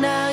now.